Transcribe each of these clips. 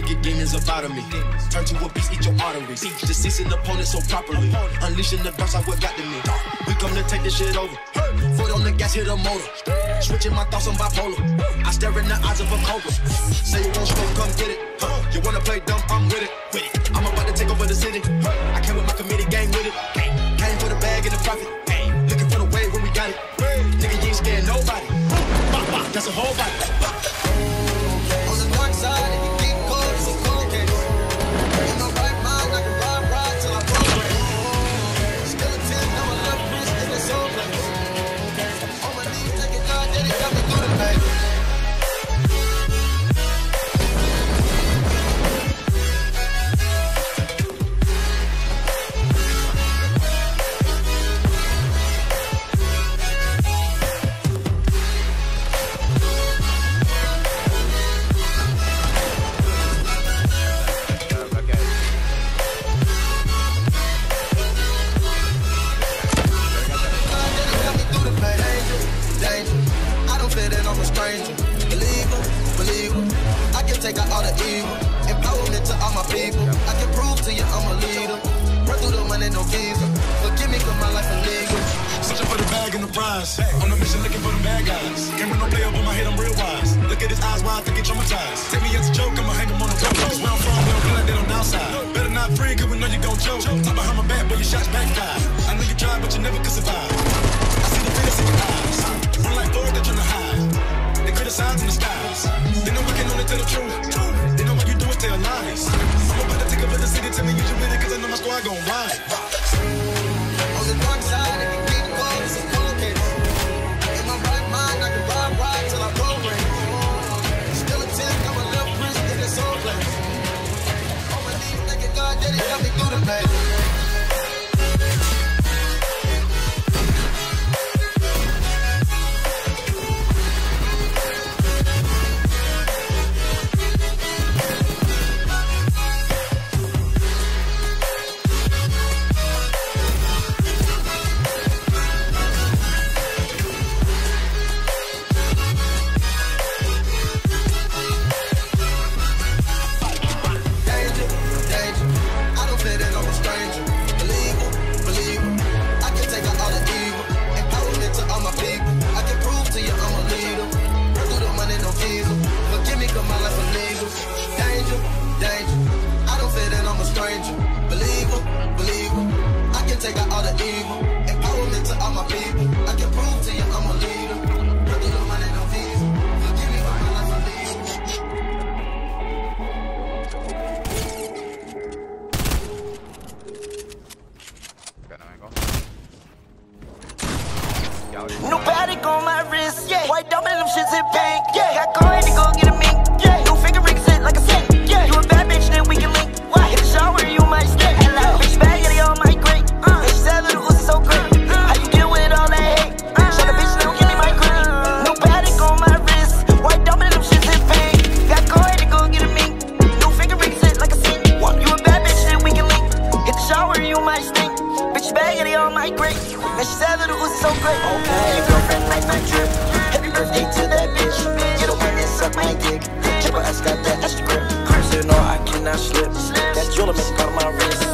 demons up out of me. Turn to a beast, eat your arteries. Deceasing opponents so properly. Unleashing the dark side, what got to me. We come to take this shit over. Foot on the gas, hit a motor. Switching my thoughts on bipolar. I stare in the eyes of a cobra. Say you want smoke, come get it. You wanna play In, I'm a stranger. Believer, believer. I can take out all the evil. Empowerment to all my people. I can prove to you I'm a leader. Run through the money, no visa. Forgive me, cause my life illegal. Searching for the bag and the prize. On a mission looking for the bad guys. Can't with no play up on my head, I'm real wise. Look at his eyes wide, think he traumatized. Take me as a joke, I'ma hang him on the road. Cause where I'm from, we don't feel like that on the outside. Better not free, cause we know you gon' choke. Talk behind my back, but your shots backfire. I know you tried, but you never could survive. Tell me you with it, cause I know my squad gon' ride. New Patek on my wrist, yeah. White diamond, them shits in pink, yeah. Got coin to go get a mink, yeah. New finger rings sit like a sink, yeah. You a bad bitch, then we can link. Why? In the shower, you might stink. Hello. Bitch bag, yeah, they all might great. Uh. And she said little Uzi so great. How you deal with all that hate? Uh. Shut the bitch, don't give me my green. New Patek on my wrist, white diamond, them shits in pink. Got coin to go get a mink. New finger rings sit like a sink. You a bad bitch, then we can link. Hit the shower, you might stink. Bitch bag, yeah, they all might great. And she said little Uzi so great. Okay, your girlfriend my drip. Happy birthday to that bitch. Get a win and suck my dick. Got that extra grip. I cannot slip. That jeweler make part of my wrist.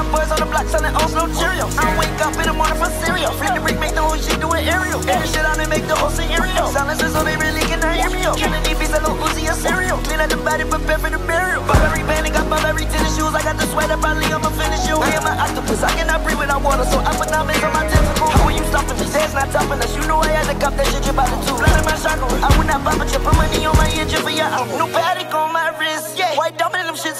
My boys on the block selling Oslo Cheerios. I wake up in the morning for cereal. Flip the brick, make the whole shit do an aerial. Every shit on it make the whole scenario. Silences so they really cannot hear me. yo. Killing these beats like a Uzi or cereal. Clean out the body, prepare for the burial. Burberry band, got Burberry tennis shoes. I got the sweater, probably I'ma finish you. I am an octopus, I cannot breathe without water, so I put diamonds on my tentacles. How are you stopping me? Say it's not topping us. You know I had to cop that shit, drip out the tube. Blood in my chakra. I would not pop a chip, put money on my engine for your album. New Patek on my wrist, yeah. White diamond, them shits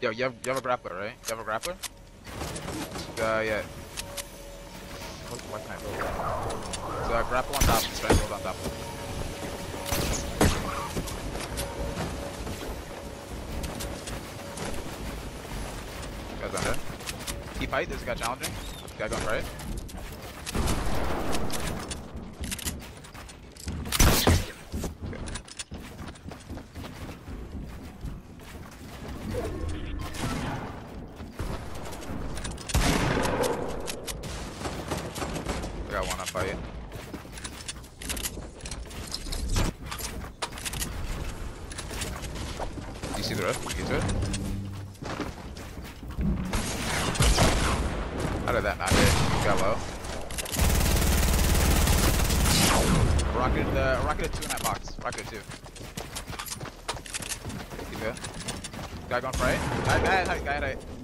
Yo, you have, you have a grappler, right? You have a grappler? Uh, yeah. What, why can't I So, grapple on top, and build on top. Guys under. Keep height, there's a guy challenging. Guy going right. I got one up by you. It? How did that not hit? Got low. Rocketed, uh, rocketed two in that box. Rocketed two. Keep it. Guy going right? Guy, guy, guy, guy, guy.